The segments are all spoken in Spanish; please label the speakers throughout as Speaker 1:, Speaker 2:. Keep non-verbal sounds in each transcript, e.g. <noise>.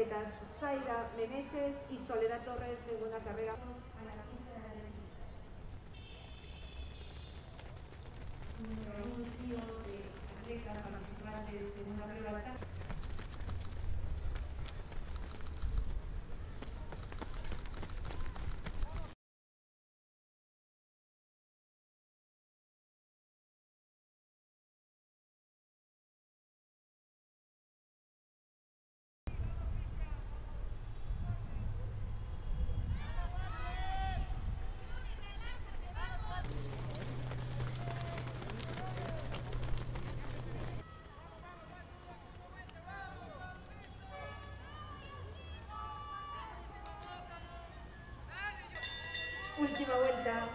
Speaker 1: atletas Zaira Meneses y Soledad Torres en una carrera. Un trío de atletas participantes en una prueba Vuelta,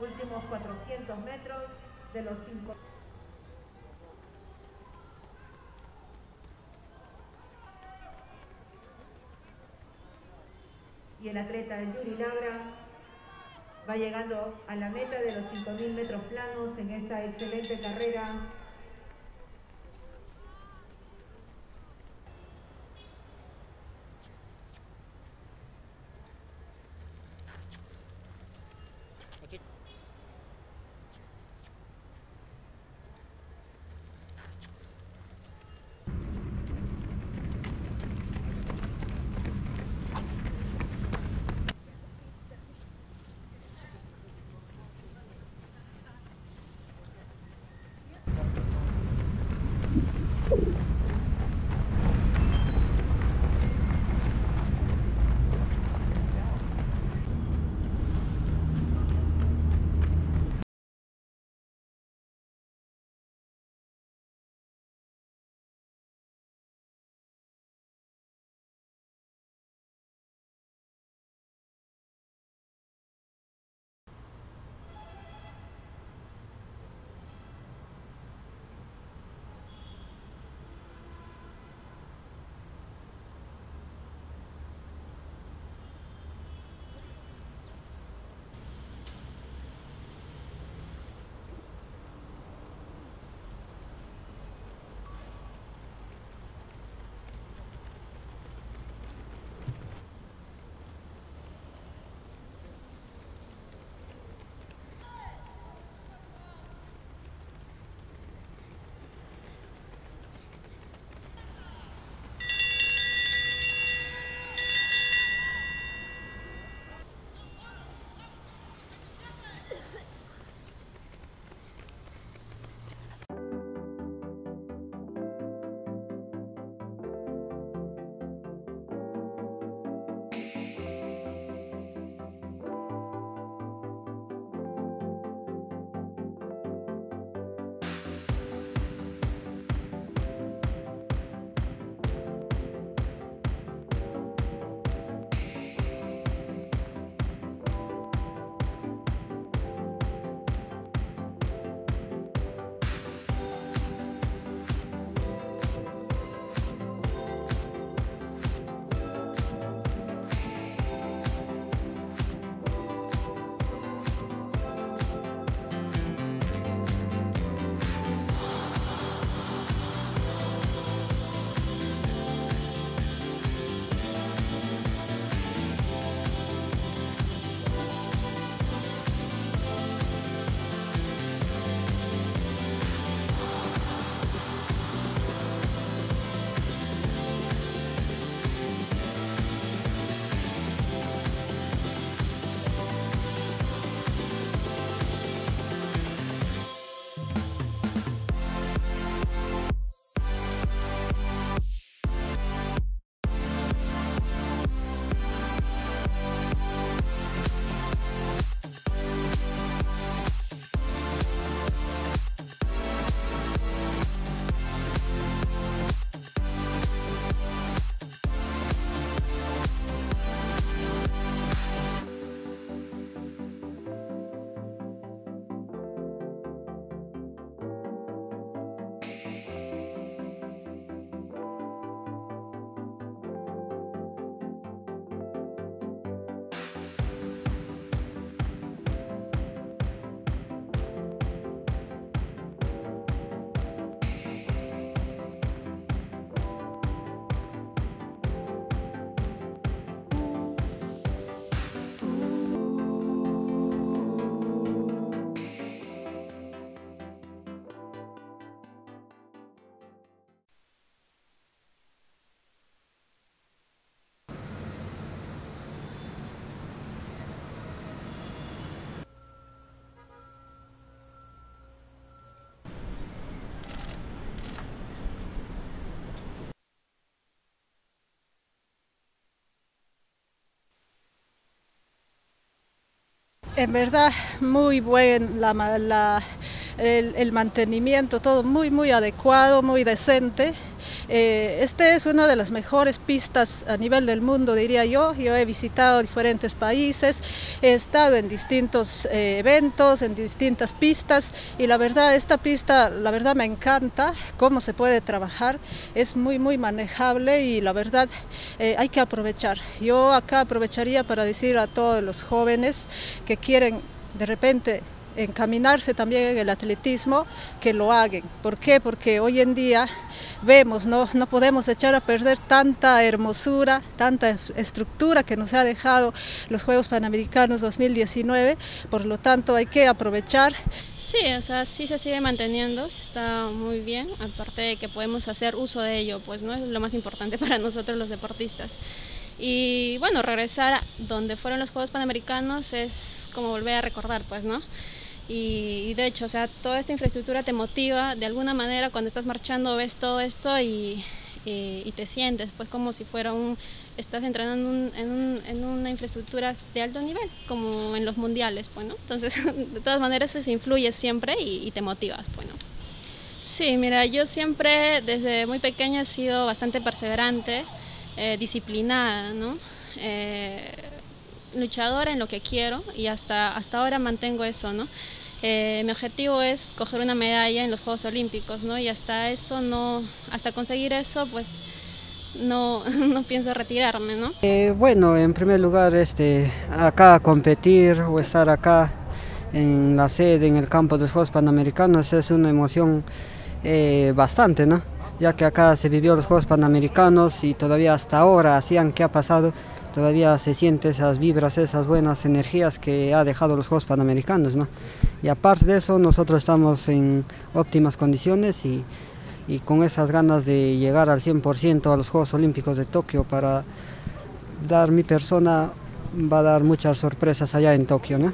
Speaker 1: últimos 400 metros de los 5. Y el atleta Yuri Labra va llegando a la meta de los 5.000 metros planos en esta excelente carrera
Speaker 2: En verdad, muy buen el, mantenimiento, todo muy, muy adecuado, muy decente. Eh, este es una de las mejores pistas a nivel del mundo, diría yo. Yo he visitado diferentes países, he estado en distintos eh, eventos, en distintas pistas y la verdad, esta pista, la verdad me encanta cómo se puede trabajar. Es muy, muy manejable y la verdad eh, hay que aprovechar. Yo acá aprovecharía para decir a todos los jóvenes que quieren de repente encaminarse también en el atletismo, que lo hagan. ¿Por qué? Porque hoy en día vemos, no, no podemos echar a perder tanta hermosura, tanta estructura que nos ha dejado los Juegos Panamericanos 2019, por lo tanto hay que aprovechar.
Speaker 3: Sí, o sea, sí se sigue manteniendo, está muy bien, aparte de que podemos hacer uso de ello, pues no es lo más importante <laughs> para nosotros los deportistas. Y bueno, regresar a donde fueron los Juegos Panamericanos es como volver a recordar, pues, ¿no? Y, de hecho, o sea, toda esta infraestructura te motiva, de alguna manera cuando estás marchando ves todo esto y, te sientes pues como si fuera un, estás entrenando en, una infraestructura de alto nivel, como en los mundiales, pues, ¿no? Entonces, <laughs> de todas maneras, eso influye siempre y, te motivas, pues. Sí, mira, yo siempre desde muy pequeña he sido bastante perseverante, eh, disciplinada, ¿no? Eh, luchadora en lo que quiero y hasta, hasta ahora mantengo eso, ¿no? Eh, mi objetivo es coger una medalla en los Juegos Olímpicos, ¿no? Y hasta eso no, hasta conseguir eso, pues no, <laughs> no pienso retirarme, ¿no?
Speaker 4: Eh, bueno, en primer lugar, este, acá competir o estar acá en la sede, en el campo de los Juegos Panamericanos es una emoción eh, bastante, ¿no? Ya que acá se vivió los Juegos Panamericanos y todavía hasta ahora, hacían que ha pasado, todavía se siente esas vibras, esas buenas energías que ha dejado los Juegos Panamericanos. ¿no? Y aparte de eso, nosotros estamos en óptimas condiciones y, y con esas ganas de llegar al 100% a los Juegos Olímpicos de Tokio para dar mi persona, va a dar muchas sorpresas allá en Tokio. ¿no?